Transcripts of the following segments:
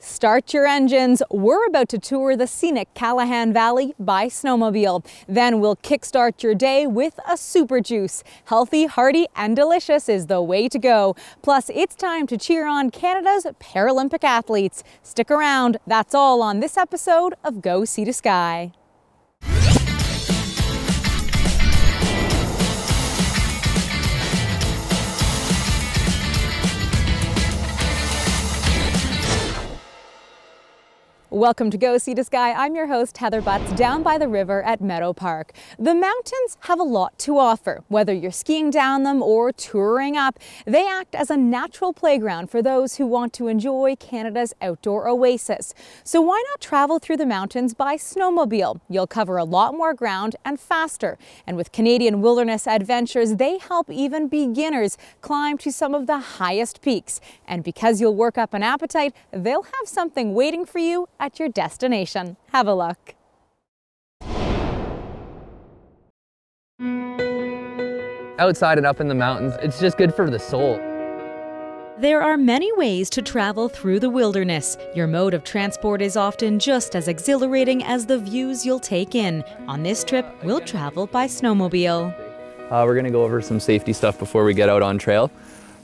Start your engines. We're about to tour the scenic Callaghan Valley by snowmobile. Then we'll kickstart your day with a super juice. Healthy, hearty, and delicious is the way to go. Plus, it's time to cheer on Canada's Paralympic athletes. Stick around. That's all on this episode of Go Sea to Sky. Welcome to Go Sea to Sky. I'm your host, Heather Butts, down by the river at Meadow Park. The mountains have a lot to offer. Whether you're skiing down them or touring up, they act as a natural playground for those who want to enjoy Canada's outdoor oasis. So why not travel through the mountains by snowmobile? You'll cover a lot more ground and faster. And with Canadian Wilderness Adventures, they help even beginners climb to some of the highest peaks. And because you'll work up an appetite, they'll have something waiting for you at your destination. Have a look. Outside and up in the mountains, it's just good for the soul. There are many ways to travel through the wilderness. Your mode of transport is often just as exhilarating as the views you'll take in. On this trip, we'll travel by snowmobile. Uh, we're going to go over some safety stuff before we get out on trail.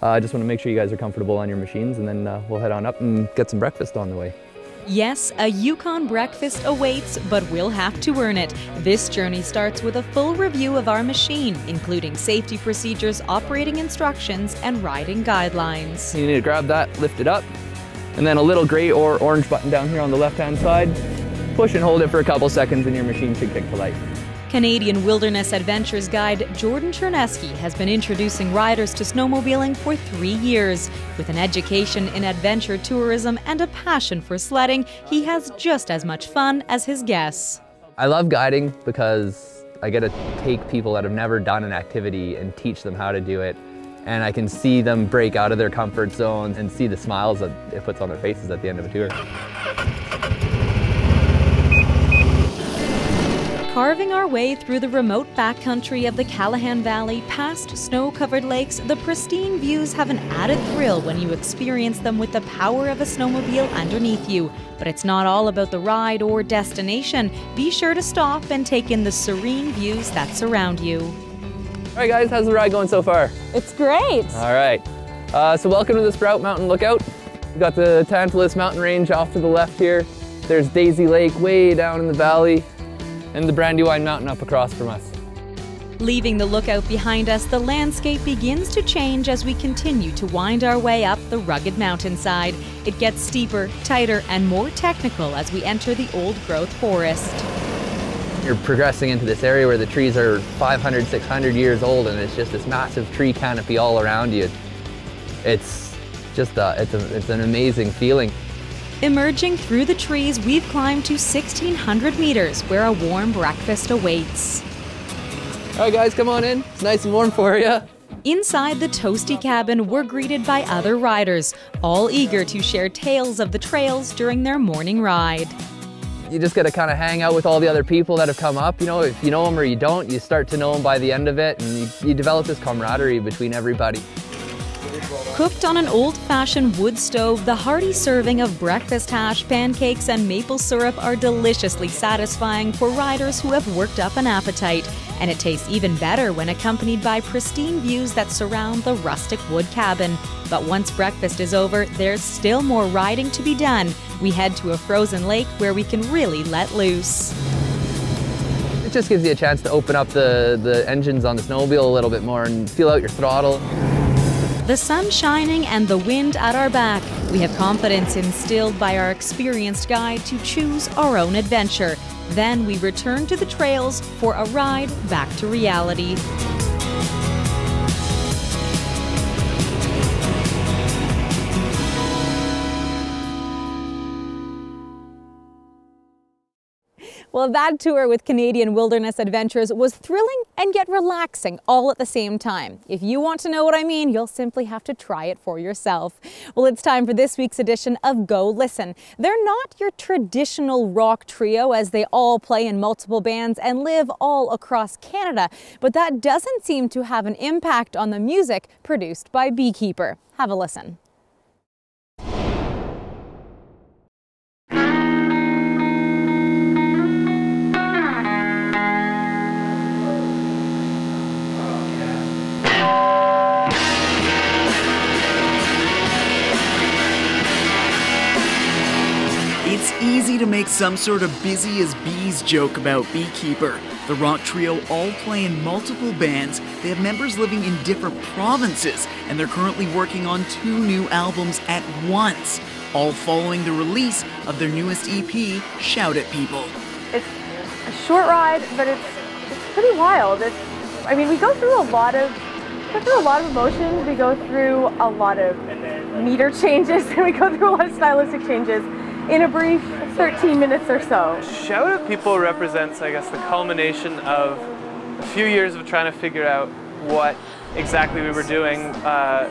Uh, I uh, just want to make sure you guys are comfortable on your machines and then uh, we'll head on up and get some breakfast on the way. Yes, a Yukon breakfast awaits, but we'll have to earn it. This journey starts with a full review of our machine, including safety procedures, operating instructions, and riding guidelines. You need to grab that, lift it up, and then a little gray or orange button down here on the left-hand side. Push and hold it for a couple seconds and your machine should kick to life. Canadian Wilderness Adventures guide Jordan Chernesky has been introducing riders to snowmobiling for three years. With an education in adventure tourism and a passion for sledding, he has just as much fun as his guests. I love guiding because I get to take people that have never done an activity and teach them how to do it. And I can see them break out of their comfort zone and see the smiles that it puts on their faces at the end of a tour. Carving our way through the remote backcountry of the Callaghan Valley, past snow covered lakes, the pristine views have an added thrill when you experience them with the power of a snowmobile underneath you. But it's not all about the ride or destination. Be sure to stop and take in the serene views that surround you. All right, guys, how's the ride going so far? It's great. All right. Uh, so, welcome to the Sprout Mountain Lookout. We've got the Tantalus Mountain Range off to the left here. There's Daisy Lake way down in the valley and the Brandywine Mountain up across from us. Leaving the lookout behind us, the landscape begins to change as we continue to wind our way up the rugged mountainside. It gets steeper, tighter, and more technical as we enter the old growth forest. You're progressing into this area where the trees are 500, 600 years old and it's just this massive tree canopy all around you. It's just a, it's, a, it's an amazing feeling. Emerging through the trees, we've climbed to 1,600 meters where a warm breakfast awaits. All right, guys, come on in. It's nice and warm for you. Inside the toasty cabin, we're greeted by other riders, all eager to share tales of the trails during their morning ride. You just got to kind of hang out with all the other people that have come up. You know, if you know them or you don't, you start to know them by the end of it, and you, you develop this camaraderie between everybody. Cooked on an old-fashioned wood stove, the hearty serving of breakfast hash, pancakes, and maple syrup are deliciously satisfying for riders who have worked up an appetite. And it tastes even better when accompanied by pristine views that surround the rustic wood cabin. But once breakfast is over, there's still more riding to be done. We head to a frozen lake where we can really let loose. It just gives you a chance to open up the, the engines on the snowmobile a little bit more and feel out your throttle. The sun shining and the wind at our back, we have confidence instilled by our experienced guide to choose our own adventure. Then we return to the trails for a ride back to reality. Well, that tour with Canadian Wilderness Adventures was thrilling and yet relaxing all at the same time. If you want to know what I mean, you'll simply have to try it for yourself. Well, it's time for this week's edition of Go Listen. They're not your traditional rock trio as they all play in multiple bands and live all across Canada, but that doesn't seem to have an impact on the music produced by Beekeeper. Have a listen. Easy to make some sort of busy as bees joke about Beekeeper. The rock trio all play in multiple bands. They have members living in different provinces, and they're currently working on two new albums at once, all following the release of their newest EP, Shout at People. It's a short ride, but it's it's pretty wild. It's I mean, we go through a lot of go through a lot of emotions. We go through a lot of meter changes, and we go through a lot of stylistic changes in a brief 13 minutes or so. Shout at People represents, I guess, the culmination of a few years of trying to figure out what exactly we were doing uh,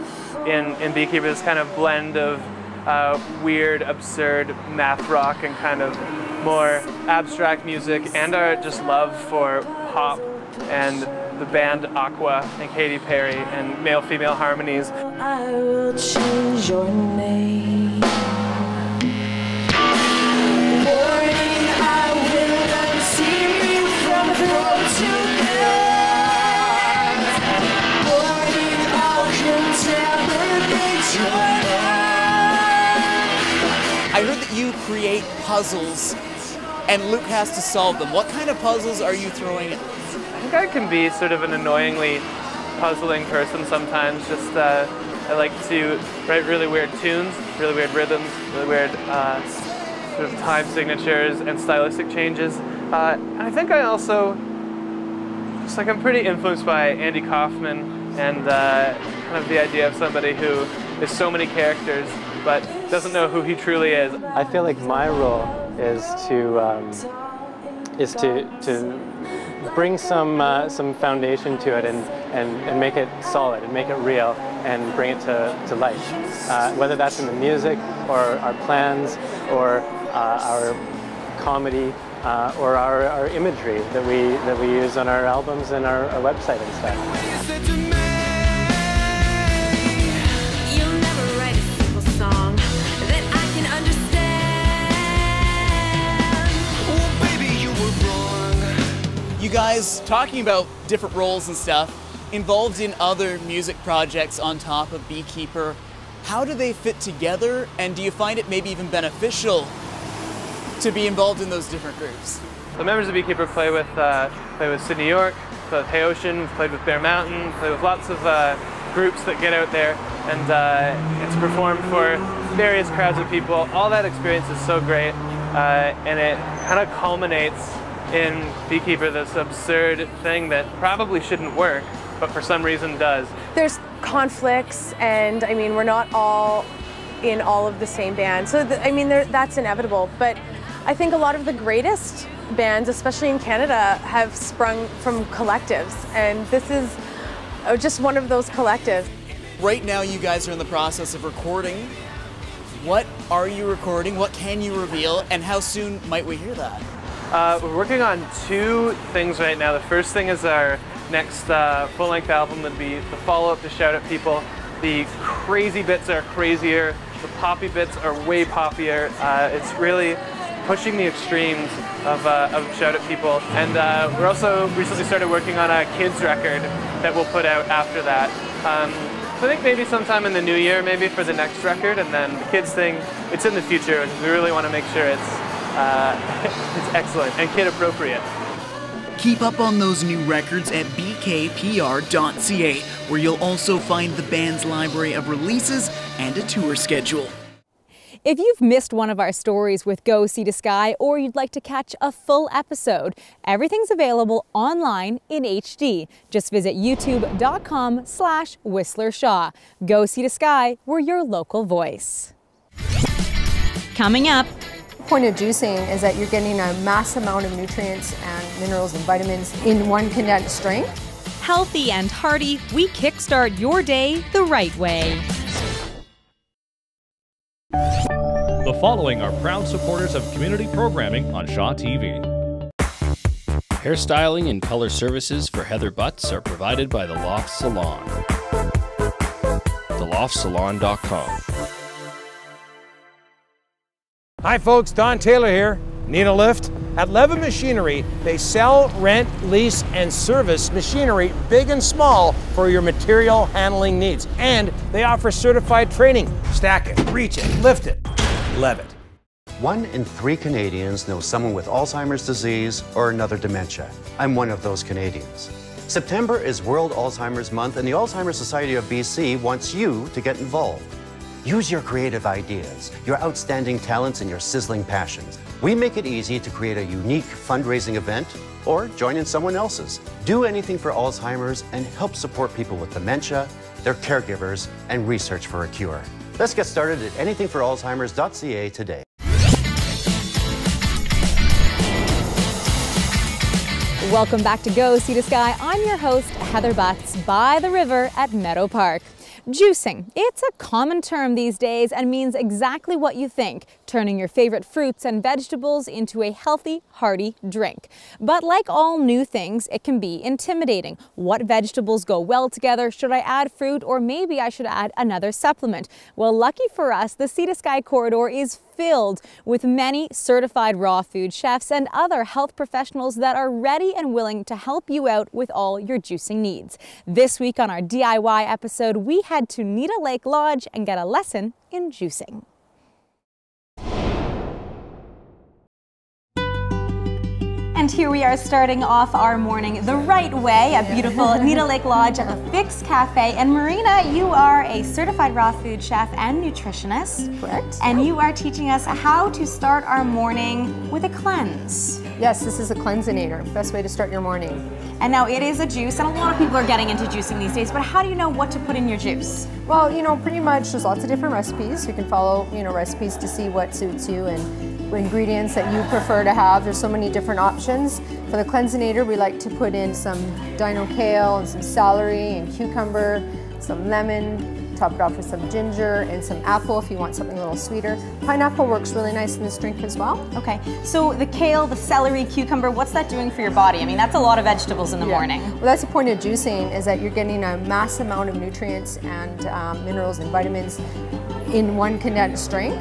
in, in Beekeeper, this kind of blend of uh, weird, absurd math rock and kind of more abstract music, and our just love for pop and the band Aqua and Katy Perry and male-female harmonies. I will change your name. I heard that you create puzzles and Luke has to solve them. What kind of puzzles are you throwing at I think I can be sort of an annoyingly puzzling person sometimes. Just uh, I like to write really weird tunes, really weird rhythms, really weird uh, sort of time signatures and stylistic changes. Uh, and I think I also just like I'm pretty influenced by Andy Kaufman and uh, kind of the idea of somebody who is so many characters but doesn't know who he truly is. I feel like my role is to um, is to to bring some uh, some foundation to it and, and, and make it solid and make it real and bring it to, to life. Uh, whether that's in the music or our plans or our comedy uh, or our, our imagery that we that we use on our albums and our, our website and stuff. You'll never write a simple song that I can understand. You guys talking about different roles and stuff, involved in other music projects on top of Beekeeper. How do they fit together, and do you find it maybe even beneficial to be involved in those different groups? The members of Beekeeper play with uh, play with Sidney York, play with Hey Ocean, we've played with Bear Mountain, play with lots of uh, groups that get out there and uh, get to perform for various crowds of people. All that experience is so great, uh, and it kind of culminates in Beekeeper, this absurd thing that probably shouldn't work, but for some reason does. There's conflicts, and I mean, we're not all in all of the same band. So, th- I mean, there, that's inevitable. But I think a lot of the greatest bands, especially in Canada, have sprung from collectives. And this is uh, just one of those collectives. Right now, you guys are in the process of recording. What are you recording? What can you reveal? And how soon might we hear that? Uh, we're working on two things right now. The first thing is our next uh, full-length album would be the follow-up to Shout at People. The crazy bits are crazier. The poppy bits are way poppier. Uh, it's really pushing the extremes of, uh, of Shout at People. And uh, we're also recently started working on a kids record that we'll put out after that. Um, I think maybe sometime in the new year, maybe for the next record, and then the kids thing, it's in the future. We really want to make sure it's uh, it's excellent and kid appropriate. Keep up on those new records at bkpr.ca, where you'll also find the band's library of releases and a tour schedule. If you've missed one of our stories with Go Sea to Sky or you'd like to catch a full episode, everything's available online in HD. Just visit youtube.com slash Whistler Shaw. Go Sea to Sky, we're your local voice. Coming up, The point of juicing is that you're getting a mass amount of nutrients and minerals and vitamins in one condensed drink. healthy and hearty, we kickstart your day the right way. The following are proud supporters of community programming on Shaw TV. Hairstyling and color services for Heather Butts are provided by The Loft Salon. TheLoftSalon.com. Hi, folks. Don Taylor here. Need a lift? At Leavitt Machinery, they sell, rent, lease, and service machinery, big and small, for your material handling needs. And they offer certified training. Stack it, reach it, lift it, Leavitt. one in three Canadians know someone with Alzheimer's disease or another dementia. I'm one of those Canadians. September is World Alzheimer's Month, and the Alzheimer's Society of BC wants you to get involved. Use your creative ideas, your outstanding talents, and your sizzling passions. We make it easy to create a unique fundraising event or join in someone else's. Do anything for Alzheimer's and help support people with dementia, their caregivers, and research for a cure. Let's get started at anythingforalzheimers.ca today. Welcome back to Go Sea to Sky. I'm your host, Heather Butts, by the river at Meadow Park. Juicing. It's a common term these days and means exactly what you think, turning your favorite fruits and vegetables into a healthy, hearty drink. But like all new things, it can be intimidating. What vegetables go well together? Should I add fruit or maybe I should add another supplement? Well, lucky for us, the Sea to Sky corridor is filled with many certified raw food chefs and other health professionals that are ready and willing to help you out with all your juicing needs. This week on our DIY episode, we head to Nita Lake Lodge and get a lesson in juicing. And here we are starting off our morning the right way at beautiful Nita Lake Lodge at the Fix Cafe. And Marina, you are a certified raw food chef and nutritionist. Correct. And you are teaching us how to start our morning with a cleanse. Yes, this is a cleansinator. Best way to start your morning. And now it is a juice, and a lot of people are getting into juicing these days, but how do you know what to put in your juice? Well, you know, pretty much there's lots of different recipes. You can follow, you know, recipes to see what suits you and ingredients that you prefer to have. There's so many different options. For the cleansinator, we like to put in some dino kale and some celery and cucumber, some lemon, top it off with some ginger and some apple if you want something a little sweeter. Pineapple works really nice in this drink as well. Okay, so the kale, the celery, cucumber, what's that doing for your body? I mean, that's a lot of vegetables in the Yeah. morning. Well, that's the point of juicing is that you're getting a mass amount of nutrients and um, minerals and vitamins in one condensed drink.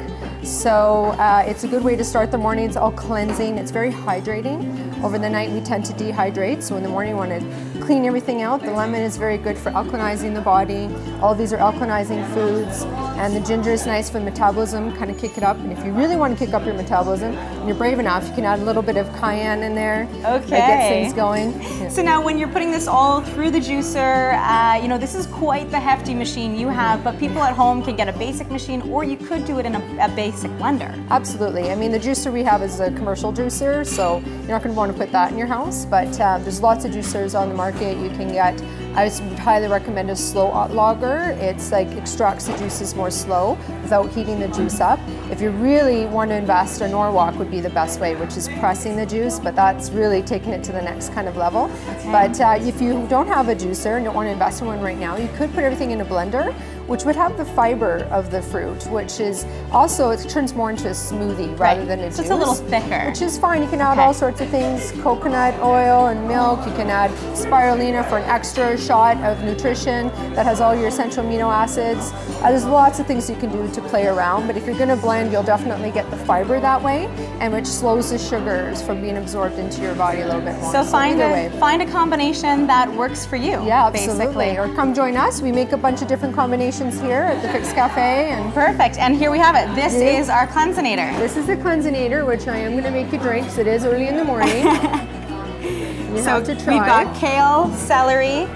So uh, it's a good way to start the morning. It's all cleansing. It's very hydrating. Over the night we tend to dehydrate, so in the morning you want to clean everything out. The lemon is very good for alkalinizing the body. All these are alkalinizing foods, and the ginger is nice for metabolism, kind of kick it up. And if you really want to kick up your metabolism, and you're brave enough, you can add a little bit of cayenne in there. That gets things going. So now when you're putting this all through the juicer, uh, you know, this is quite the hefty machine you have, but people at home can get a basic machine or you could do it in a, a basic blender. Absolutely. I mean, the juicer we have is a commercial juicer, so you're not going to want to put that in your house. But uh, there's lots of juicers on the market. You can get. I would highly recommend a slow logger. It's like extracts the juices more slow without heating the juice up. If you really want to invest, a Norwalk would be the best way, which is pressing the juice, but that's really taking it to the next kind of level. But uh, if you don't have a juicer and don't want to invest in one right now, you could put everything in a blender, which would have the fiber of the fruit, which is also it turns more into a smoothie rather Right. than a So juice. it's a little thicker. Which is fine. You can add Okay. all sorts of things: coconut oil and milk. You can add spirulina for an extra shot of nutrition that has all your essential amino acids. Uh, there's lots of things you can do to play around. But if you're going to blend, you'll definitely get the fiber that way, and which slows the sugars from being absorbed into your body a little bit more. So find a, way. find a combination that works for you. Yeah, absolutely. Basically. Or come join us. We make a bunch of different combinations here at the Fix Cafe, and Perfect. And here we have it. This Yeah. is our cleansinator. this is the cleansinator, which I am going to make you drink. 'cause it is early in the morning. you so have to try. we've got kale, celery.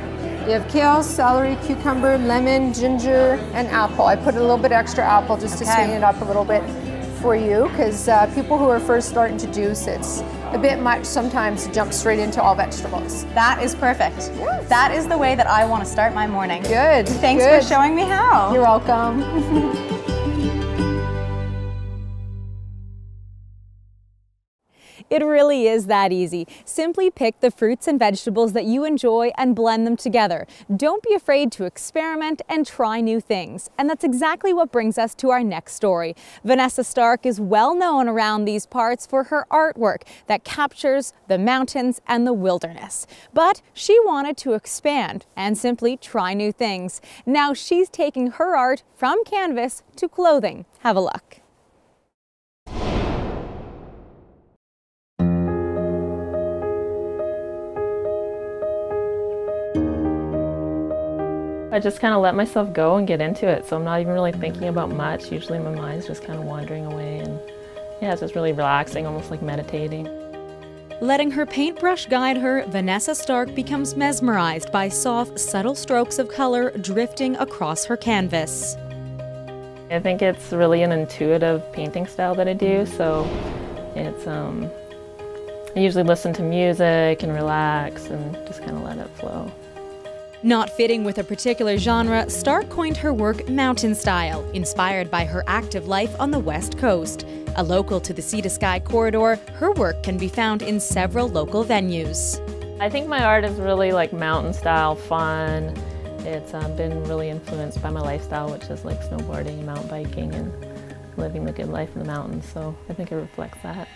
You have kale, celery, cucumber, lemon, ginger, and apple. I put a little bit extra apple just to sweeten it up a little bit for you because uh, people who are first starting to juice, it's a bit much sometimes to jump straight into all vegetables. That is perfect. That is the way that I want to start my morning. Good. Thanks good. for showing me how. You're welcome. It really is that easy. Simply pick the fruits and vegetables that you enjoy and blend them together. Don't be afraid to experiment and try new things. And that's exactly what brings us to our next story. Vanessa Stark is well known around these parts for her artwork that captures the mountains and the wilderness. But she wanted to expand and simply try new things. Now she's taking her art from canvas to clothing. Have a look. I just kind of let myself go and get into it, so I'm not even really thinking about much. Usually my mind's just kind of wandering away and yeah, it's just really relaxing, almost like meditating. Letting her paintbrush guide her, Vanessa Stark becomes mesmerized by soft, subtle strokes of color drifting across her canvas. I think it's really an intuitive painting style that I do, so it's um, I usually listen to music and relax and just kind of let it flow. Not fitting with a particular genre, Stark coined her work mountain style, inspired by her active life on the West Coast. A local to the Sea to Sky corridor, her work can be found in several local venues. I think my art is really like mountain style fun. It's um, been really influenced by my lifestyle, which is like snowboarding, mountain biking, and living the good life in the mountains. So I think it reflects that.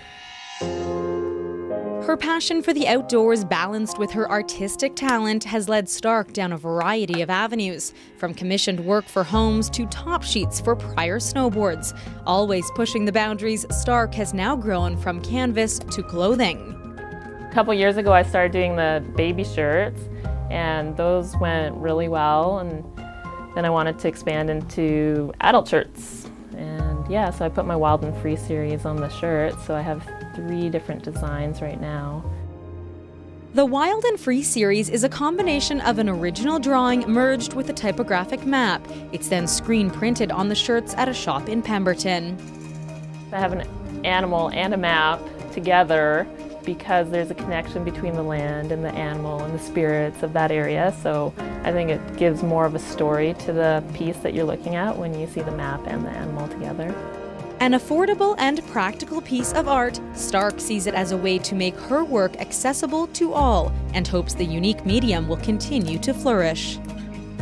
Her passion for the outdoors, balanced with her artistic talent, has led Stark down a variety of avenues, from commissioned work for homes to top sheets for Prior snowboards. Always pushing the boundaries, Stark has now grown from canvas to clothing. A couple years ago, I started doing the baby shirts, and those went really well. And then I wanted to expand into adult shirts. And yeah, so I put my Wild and Free series on the shirt. So I have three different designs right now. The Wild and Free series is a combination of an original drawing merged with a typographic map. It's then screen printed on the shirts at a shop in Pemberton. I have an animal and a map together because there's a connection between the land and the animal and the spirits of that area. So I think it gives more of a story to the piece that you're looking at when you see the map and the animal together. An affordable and practical piece of art, Stark sees it as a way to make her work accessible to all and hopes the unique medium will continue to flourish.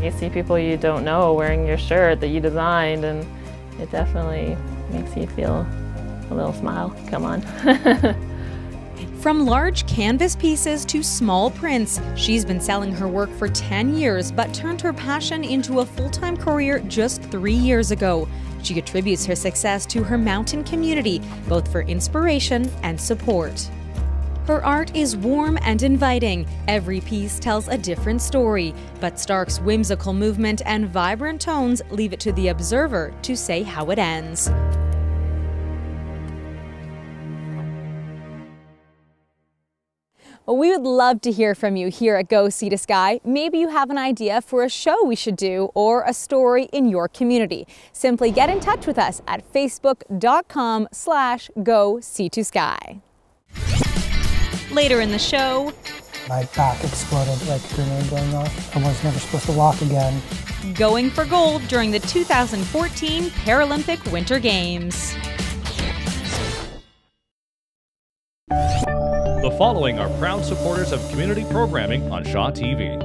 You see people you don't know wearing your shirt that you designed, and it definitely makes you feel a little smile come on. From large canvas pieces to small prints, she's been selling her work for 10 years but turned her passion into a full time career just three years ago. She attributes her success to her mountain community, both for inspiration and support. Her art is warm and inviting. Every piece tells a different story, but Stark's whimsical movement and vibrant tones leave it to the observer to say how it ends. Well, we would love to hear from you here at Go Sea to Sky. Maybe you have an idea for a show we should do or a story in your community. Simply get in touch with us at facebook.com slash go sea to sky. Later in the show, My back exploded like a grenade going off. I was never supposed to walk again. going for gold during the 2014 Paralympic Winter Games. The following are proud supporters of community programming on Shaw TV.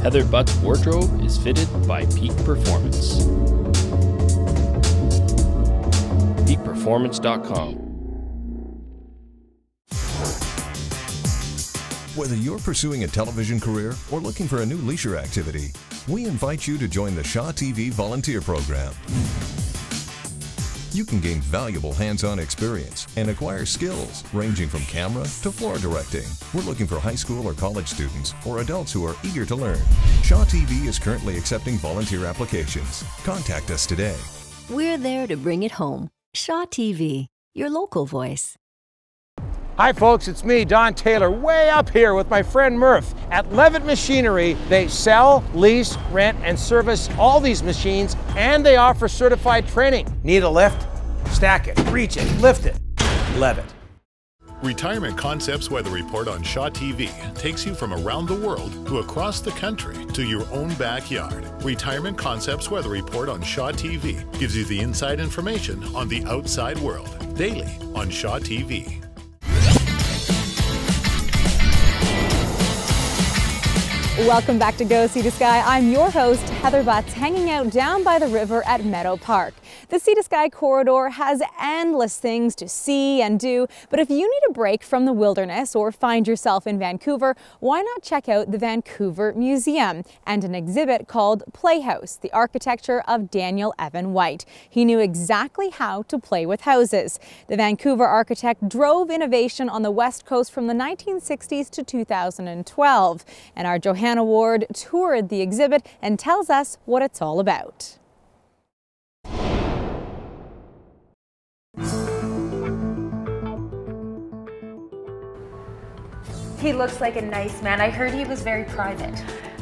Heather Butt's wardrobe is fitted by Peak Performance. PeakPerformance.com. Whether you're pursuing a television career or looking for a new leisure activity, we invite you to join the Shaw TV volunteer program. You can gain valuable hands-on experience and acquire skills ranging from camera to floor directing. We're looking for high school or college students or adults who are eager to learn. Shaw TV is currently accepting volunteer applications. Contact us today. We're there to bring it home. Shaw TV, your local voice. Hi, folks, it's me, Don Taylor, way up here with my friend Murph. At Leavitt Machinery, they sell, lease, rent, and service all these machines, and they offer certified training. Need a lift? Stack it, reach it, lift it. Leavitt. Retirement Concepts Weather Report on Shaw TV takes you from around the world to across the country to your own backyard. Retirement Concepts Weather Report on Shaw TV gives you the inside information on the outside world daily on Shaw TV. Welcome back to Go Sea to Sky. I'm your host, Heather Butts, hanging out down by the river at Meadow Park. The Sea to Sky corridor has endless things to see and do, but if you need a break from the wilderness or find yourself in Vancouver, why not check out the Vancouver Museum and an exhibit called Playhouse, the architecture of Daniel Evans White. He knew exactly how to play with houses. The Vancouver architect drove innovation on the West Coast from the 1960s to 2012, and our Hannah Ward toured the exhibit and tells us what it's all about. He looks like a nice man. I heard he was very private.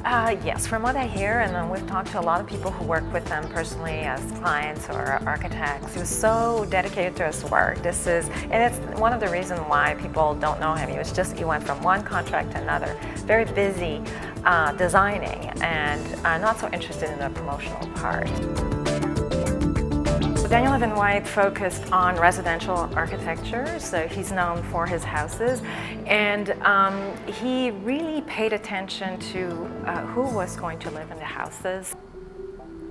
Uh, yes, from what I hear, and uh, we've talked to a lot of people who work with them personally as clients or architects. He was so dedicated to his work. This is, and it's one of the reasons why people don't know him. He was just, he went from one contract to another, very busy uh, designing and uh, not so interested in the promotional part. Daniel Evans White focused on residential architecture, so he's known for his houses, and um, he really paid attention to uh, who was going to live in the houses.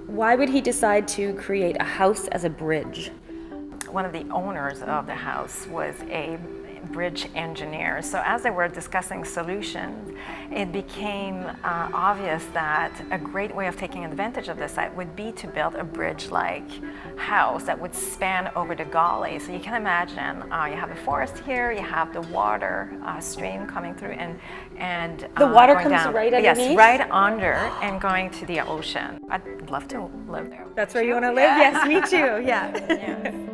Why would he decide to create a house as a bridge? One of the owners of the house was a bridge engineers. So as they were discussing solutions, it became uh, obvious that a great way of taking advantage of this site would be to build a bridge-like house that would span over the gully. So you can imagine uh, you have a forest here, you have the water uh, stream coming through, and and the uh, water comes down. right underneath. Yes, right under and going to the ocean. I'd love to live there. That's where you want to live? Yes, me too. Yeah.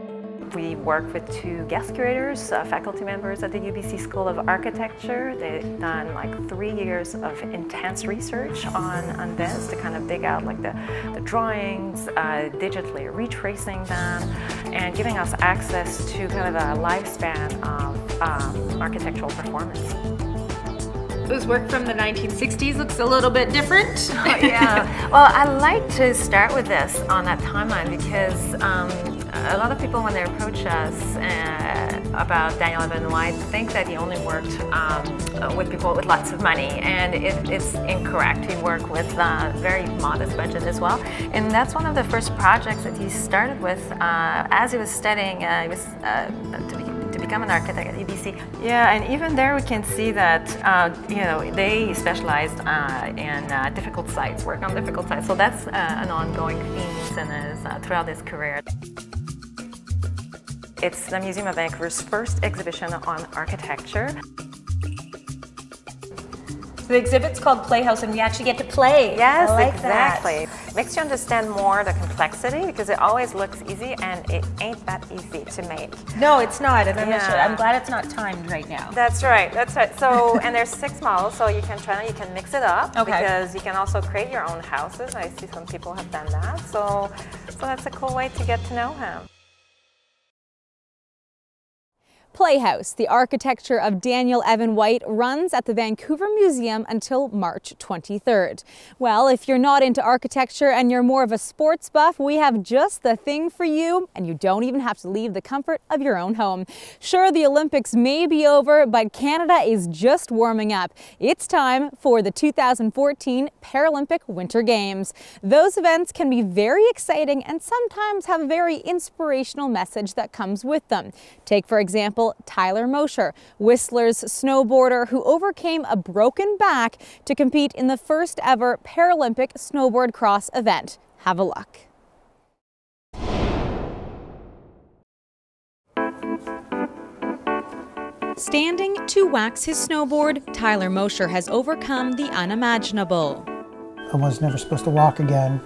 We work with two guest curators, uh, faculty members at the UBC School of Architecture. They've done like three years of intense research on, on this to kind of dig out like the, the drawings, uh, digitally retracing them, and giving us access to kind of a lifespan of um, architectural performance. Those work from the 1960s looks a little bit different. Oh, yeah. Well, I like to start with this on that timeline because um, a lot of people, when they approach us uh, about Daniel White, think that he only worked um, with people with lots of money, and it, it's incorrect. He worked with a very modest budget as well, and that's one of the first projects that he started with uh, as he was studying. Uh, he was uh, to be to become an architect at UBC. Yeah, and even there we can see that uh, you know they specialized uh, in uh, difficult sites, work on difficult sites. So that's uh, an ongoing theme in uh, throughout his career. It's the Museum of Vancouver's first exhibition on architecture. The exhibit's called Playhouse, and we actually get to play. Yes, like exactly. That. Makes you understand more the complexity because it always looks easy and it ain't that easy to make. No, it's not, and I'm, Yeah. sure. I'm glad it's not timed right now. That's right. That's right. So, and there's six models, so you can try. You can mix it up Okay. because you can also create your own houses. I see some people have done that. So, so that's a cool way to get to know him. Playhouse, the architecture of Daniel Evans White, runs at the Vancouver Museum until March 23rd. Well, if you're not into architecture and you're more of a sports buff, we have just the thing for you, and you don't even have to leave the comfort of your own home. Sure, the Olympics may be over, but Canada is just warming up. It's time for the 2014 Paralympic Winter Games. Those events can be very exciting and sometimes have a very inspirational message that comes with them. Take, for example, Tyler Mosher, Whistler's snowboarder who overcame a broken back to compete in the first ever Paralympic snowboard cross event. Have a look. Standing to wax his snowboard, Tyler Mosher has overcome the unimaginable. I was never supposed to walk again.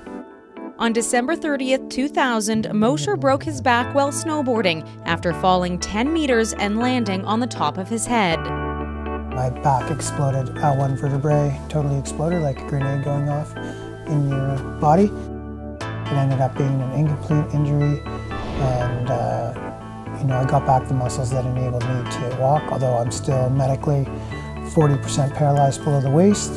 On December 30th, 2000, Mosher broke his back while snowboarding after falling 10 meters and landing on the top of his head. My back exploded. Uh, one vertebrae totally exploded like a grenade going off in your body. It ended up being an incomplete injury, and uh, you know I got back the muscles that enabled me to walk. Although I'm still medically 40% paralyzed below the waist.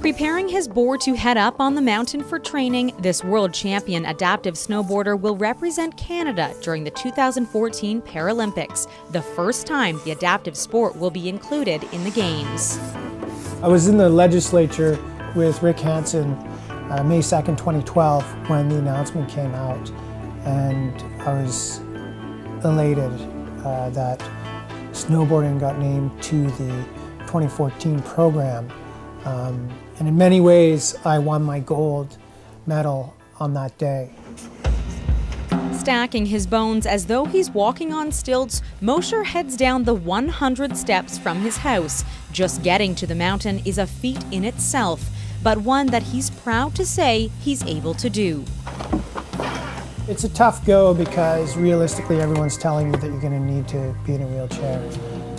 Preparing his board to head up on the mountain for training, this world champion adaptive snowboarder will represent Canada during the 2014 Paralympics, the first time the adaptive sport will be included in the Games. I was in the legislature with Rick Hansen uh, May 2nd, 2012, when the announcement came out, and I was elated uh, that snowboarding got named to the 2014 program. Um, and in many ways, I won my gold medal on that day. Stacking his bones as though he's walking on stilts, Mosher heads down the 100 steps from his house. Just getting to the mountain is a feat in itself, but one that he's proud to say he's able to do. It's a tough go because realistically, everyone's telling you that you're going to need to be in a wheelchair.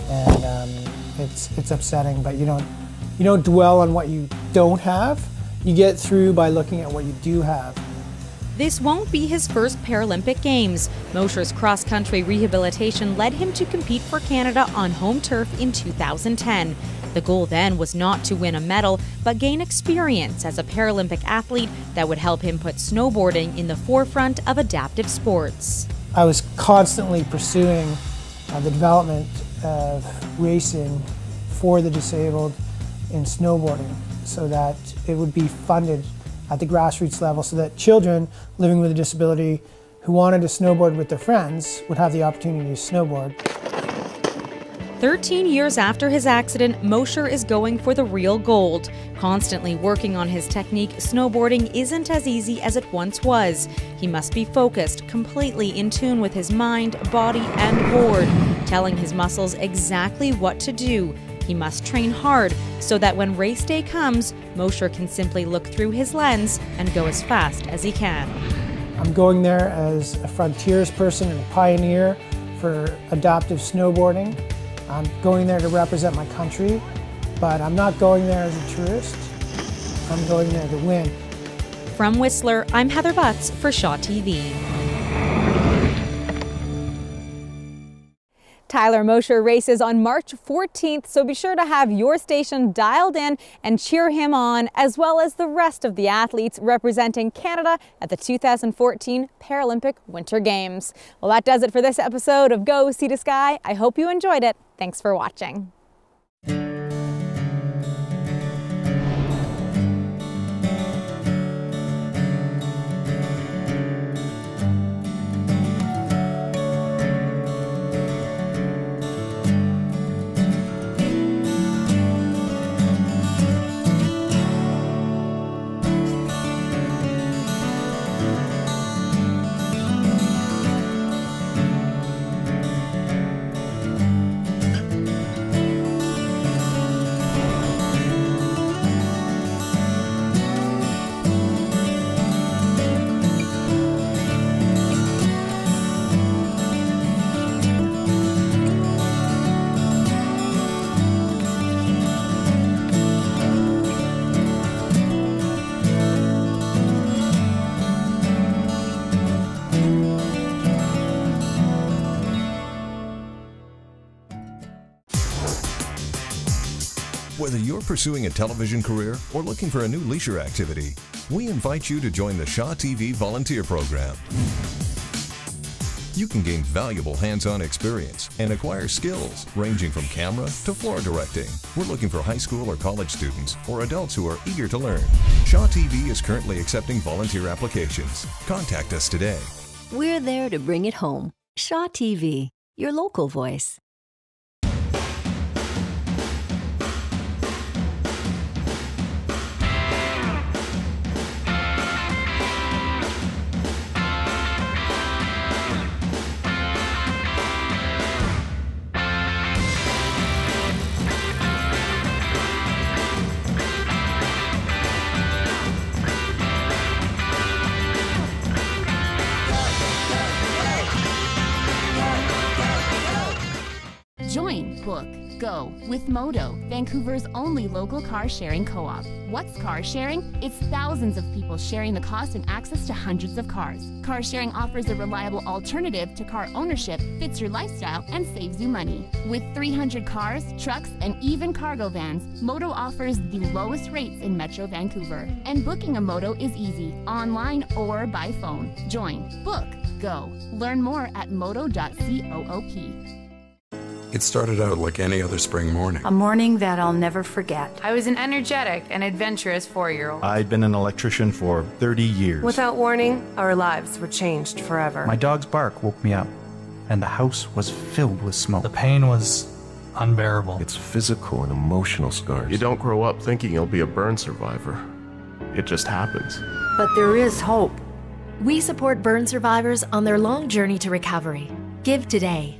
And um, it's it's upsetting. But you don't you don't dwell on what you don't have. You get through by looking at what you do have. This won't be his first Paralympic Games. Mosher's cross country rehabilitation led him to compete for Canada on home turf in 2010. The goal then was not to win a medal, but gain experience as a Paralympic athlete that would help him put snowboarding in the forefront of adaptive sports. I was constantly pursuing uh, the development of racing for the disabled in snowboarding so that it would be funded at the grassroots level so that children living with a disability who wanted to snowboard with their friends would have the opportunity to snowboard. 13 years after his accident, Mosher is going for the real gold. Constantly working on his technique, snowboarding isn't as easy as it once was. He must be focused, completely in tune with his mind, body, and board, telling his muscles exactly what to do. He must train hard so that when race day comes, Mosher can simply look through his lens and go as fast as he can. I'm going there as a frontiers person and a pioneer for adaptive snowboarding. I'm going there to represent my country, but I'm not going there as a tourist. I'm going there to win. From Whistler, I'm Heather Butts for Shaw TV. Tyler Mosher races on March 14th, so be sure to have your station dialed in and cheer him on, as well as the rest of the athletes representing Canada at the 2014 Paralympic Winter Games. Well, that does it for this episode of Go Sea to Sky. I hope you enjoyed it. Thanks for watching. Whether you're pursuing a television career or looking for a new leisure activity, we invite you to join the Shaw TV Volunteer Program. You can gain valuable hands-on experience and acquire skills ranging from camera to floor directing. We're looking for high school or college students or adults who are eager to learn. Shaw TV is currently accepting volunteer applications. Contact us today. We're there to bring it home. Shaw TV, your local voice. Book, go with Modo, Vancouver's only local car sharing co op. What's car sharing? It's thousands of people sharing the cost and access to hundreds of cars. Car sharing offers a reliable alternative to car ownership, fits your lifestyle, and saves you money. With 300 cars, trucks, and even cargo vans, Modo offers the lowest rates in Metro Vancouver. And booking a Modo is easy, online or by phone. Join, book, go. Learn more at modo.coop. It started out like any other spring morning. A morning that I'll never forget. I was an energetic and adventurous four year old. I'd been an electrician for 30 years. Without warning, our lives were changed forever. My dog's bark woke me up, and the house was filled with smoke. The pain was unbearable. It's physical and emotional scars. You don't grow up thinking you'll be a burn survivor. It just happens. But there is hope. We support burn survivors on their long journey to recovery. Give today